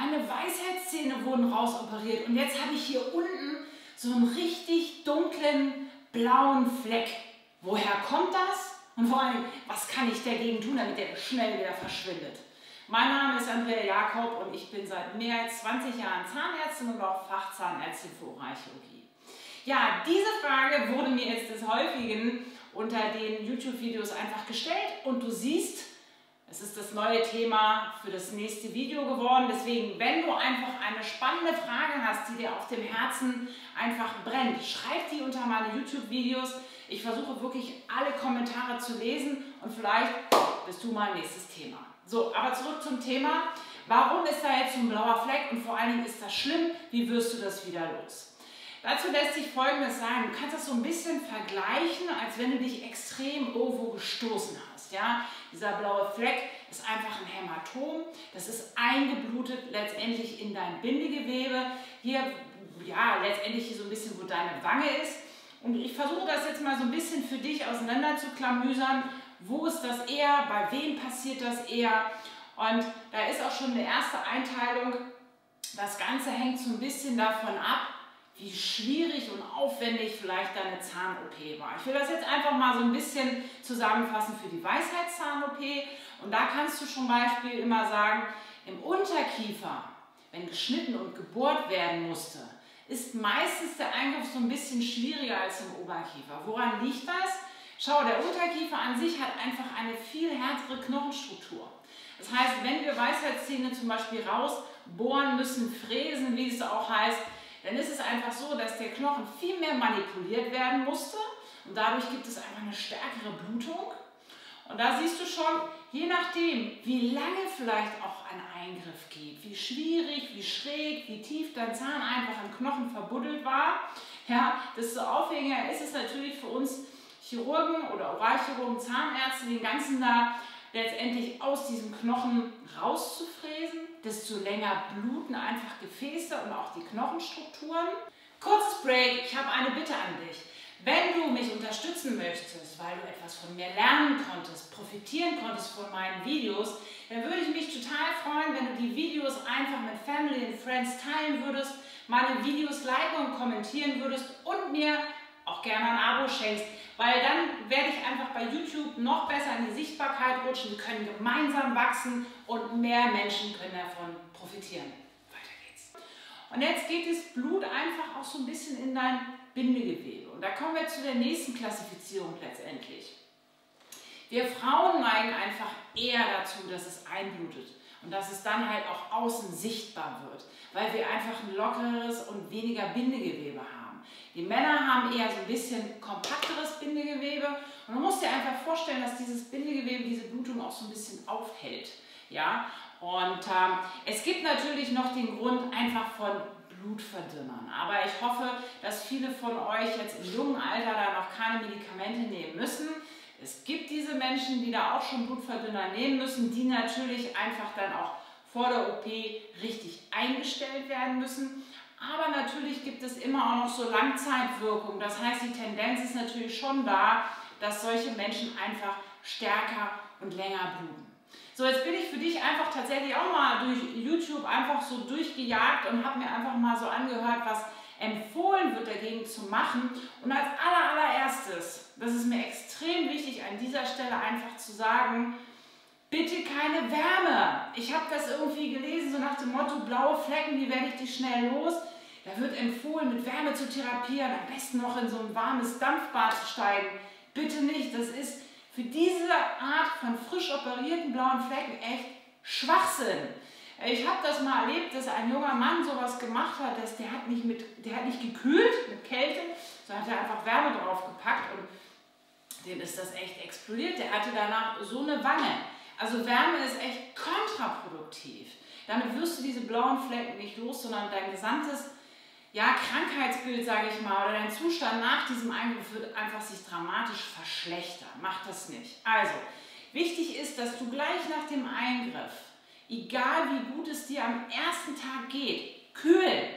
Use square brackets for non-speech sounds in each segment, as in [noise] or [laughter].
Meine Weisheitszähne wurden rausoperiert und jetzt habe ich hier unten so einen richtig dunklen blauen Fleck. Woher kommt das? Und vor allem, was kann ich dagegen tun, damit der schnell wieder verschwindet? Mein Name ist Andrea Jakob und ich bin seit mehr als 20 Jahren Zahnärztin und auch Fachzahnärztin für Oralchirurgie. Ja, diese Frage wurde mir jetzt des Häufigen unter den YouTube-Videos einfach gestellt und du siehst, es ist das neue Thema für das nächste Video geworden. Deswegen, wenn du einfach eine spannende Frage hast, die dir auf dem Herzen einfach brennt, schreib die unter meine YouTube-Videos. Ich versuche wirklich alle Kommentare zu lesen und vielleicht bist du mein nächstes Thema. So, aber zurück zum Thema. Warum ist da jetzt so ein blauer Fleck und vor allen Dingen ist das schlimm? Wie wirst du das wieder los? Dazu lässt sich Folgendes sagen. Du kannst das so ein bisschen vergleichen, als wenn du dich extrem irgendwo gestoßen hast. Ja? Dieser blaue Fleck ist einfach ein Hämatom. Das ist eingeblutet letztendlich in dein Bindegewebe. Hier, ja, letztendlich hier so ein bisschen, wo deine Wange ist. Und ich versuche das jetzt mal so ein bisschen für dich auseinander zu klamüsern. Wo ist das eher? Bei wem passiert das eher? Und da ist auch schon eine erste Einteilung. Das Ganze hängt so ein bisschen davon ab, wie schwierig und aufwendig vielleicht deine Zahn-OP war. Ich will das jetzt einfach mal so ein bisschen zusammenfassen für die Weisheitszahn-OP. Und da kannst du zum Beispiel immer sagen, im Unterkiefer, wenn geschnitten und gebohrt werden musste, ist meistens der Eingriff so ein bisschen schwieriger als im Oberkiefer. Woran liegt das? Schau, der Unterkiefer an sich hat einfach eine viel härtere Knochenstruktur. Das heißt, wenn wir Weisheitszähne zum Beispiel rausbohren müssen, fräsen, wie es auch heißt, dann ist es einfach so, dass der Knochen viel mehr manipuliert werden musste und dadurch gibt es einfach eine stärkere Blutung. Und da siehst du schon, je nachdem, wie lange vielleicht auch ein Eingriff geht, wie schwierig, wie schräg, wie tief dein Zahn einfach im Knochen verbuddelt war, ja, desto aufwendiger ist es natürlich für uns Chirurgen oder Oralchirurgen, Zahnärzte, den ganzen da letztendlich aus diesem Knochen rauszufräsen, desto länger bluten einfach Gefäße und auch die Knochenstrukturen. Kurzes Break, ich habe eine Bitte an dich. Wenn du mich unterstützen möchtest, weil du etwas von mir lernen konntest, profitieren konntest von meinen Videos, dann würde ich mich total freuen, wenn du die Videos einfach mit Family und Friends teilen würdest, meine Videos liken und kommentieren würdest und mir auch gerne ein Abo schenkst, weil dann werde ich einfach bei YouTube noch besser in die Sichtbarkeit rutschen. Wir können gemeinsam wachsen und mehr Menschen können davon profitieren. Weiter geht's. Und jetzt geht das Blut einfach auch so ein bisschen in dein Bindegewebe. Und da kommen wir zu der nächsten Klassifizierung letztendlich. Wir Frauen neigen einfach eher dazu, dass es einblutet und dass es dann halt auch außen sichtbar wird, weil wir einfach ein lockeres und weniger Bindegewebe haben. Die Männer haben eher so ein bisschen kompakteres Bindegewebe und man muss dir einfach vorstellen, dass dieses Bindegewebe diese Blutung auch so ein bisschen aufhält. Ja? Und ähm, es gibt natürlich noch den Grund einfach von Blutverdünnern. Aber ich hoffe, dass viele von euch jetzt im jungen Alter da noch keine Medikamente nehmen müssen. Es gibt diese Menschen, die da auch schon Blutverdünner nehmen müssen, die natürlich einfach dann auch vor der OP richtig eingestellt werden müssen. Aber natürlich gibt es immer auch noch so Langzeitwirkungen. Das heißt, die Tendenz ist natürlich schon da, dass solche Menschen einfach stärker und länger bluten. So, jetzt bin ich für dich einfach tatsächlich auch mal durch YouTube einfach so durchgejagt und habe mir einfach mal so angehört, was empfohlen wird dagegen zu machen. Und als allererstes, das ist mir extrem wichtig an dieser Stelle einfach zu sagen, bitte keine Wärme. Ich habe das irgendwie gelesen, so nach dem Motto, blaue Flecken, wie werde ich die schnell los? Da wird empfohlen, mit Wärme zu therapieren, am besten noch in so ein warmes Dampfbad zu steigen. Bitte nicht, das ist für diese Art von frisch operierten blauen Flecken echt Schwachsinn. Ich habe das mal erlebt, dass ein junger Mann sowas gemacht hat, dass der hat nicht, mit, der hat nicht gekühlt mit Kälte, sondern hat einfach Wärme drauf gepackt und dem ist das echt explodiert. Der hatte danach so eine Wange. Also Wärme ist echt kontraproduktiv. Damit wirst du diese blauen Flecken nicht los, sondern dein gesamtes ja, Krankheitsbild, sage ich mal, oder dein Zustand nach diesem Eingriff wird einfach sich dramatisch verschlechtern. Mach das nicht. Also, wichtig ist, dass du gleich nach dem Eingriff, egal wie gut es dir am ersten Tag geht, kühl.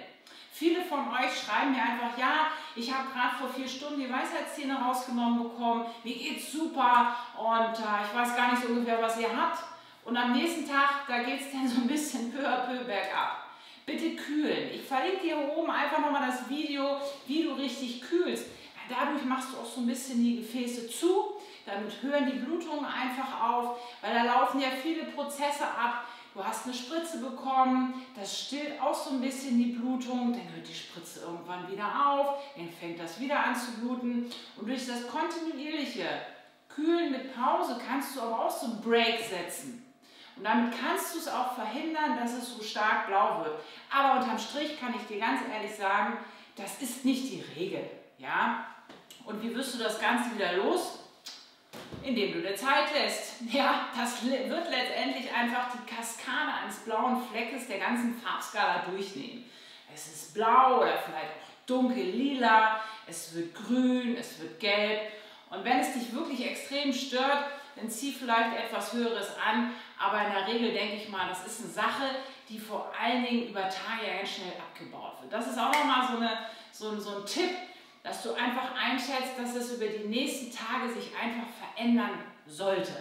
Viele von euch schreiben mir einfach, ja, ich habe gerade vor vier Stunden die Weisheitszähne rausgenommen bekommen, mir geht's super und äh, ich weiß gar nicht so ungefähr, was ihr habt. Und am nächsten Tag, da geht es dann so ein bisschen peu à peu bergab. bitte kühlen. Ich verlinke dir oben einfach nochmal das Video, wie du richtig kühlst. Dadurch machst du auch so ein bisschen die Gefäße zu, damit hören die Blutungen einfach auf, weil da laufen ja viele Prozesse ab. Du hast eine Spritze bekommen, das stillt auch so ein bisschen die Blutung, dann hört die Spritze irgendwann wieder auf, dann fängt das wieder an zu bluten und durch das kontinuierliche Kühlen mit Pause kannst du aber auch so einen Break setzen. Und damit kannst du es auch verhindern, dass es so stark blau wird. Aber unterm Strich kann ich dir ganz ehrlich sagen, das ist nicht die Regel. Ja? Und wie wirst du das Ganze wieder los? Indem du dir Zeit lässt. [laughs] Ja, das wird letztendlich einfach die Kaskade eines blauen Fleckes der ganzen Farbskala durchnehmen. Es ist blau oder vielleicht auch dunkel lila, es wird grün, es wird gelb. Und wenn es dich wirklich extrem stört, dann zieh vielleicht etwas Höheres an. Aber in der Regel denke ich mal, das ist eine Sache, die vor allen Dingen über Tage ganz schnell abgebaut wird. Das ist auch nochmal so, so, so ein Tipp, dass du einfach einschätzt, dass es über die nächsten Tage sich einfach verändern sollte.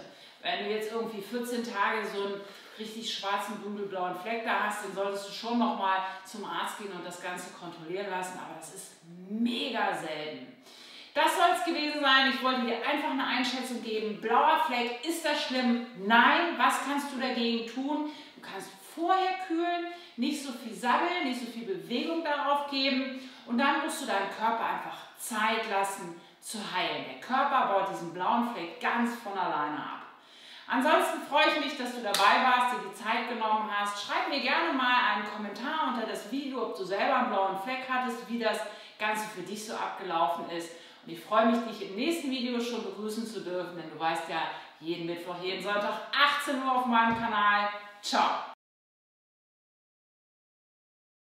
Wenn du jetzt irgendwie 14 Tage so einen richtig schwarzen, dunkelblauen Fleck da hast, dann solltest du schon nochmal zum Arzt gehen und das Ganze kontrollieren lassen, aber das ist mega selten. Das soll es gewesen sein. Ich wollte dir einfach eine Einschätzung geben. Blauer Fleck, ist das schlimm? Nein. Was kannst du dagegen tun? Du kannst vorher kühlen, nicht so viel sabbeln, nicht so viel Bewegung darauf geben und dann musst du deinem Körper einfach Zeit lassen zu heilen. Der Körper baut diesen blauen Fleck ganz von alleine ab. Ansonsten freue ich mich, dass du dabei warst, dir die Zeit genommen hast. Schreib mir gerne mal einen Kommentar unter das Video, ob du selber einen blauen Fleck hattest, wie das Ganze für dich so abgelaufen ist. Und ich freue mich, dich im nächsten Video schon begrüßen zu dürfen, denn du weißt ja, jeden Mittwoch, jeden Sonntag 18 Uhr auf meinem Kanal. Ciao!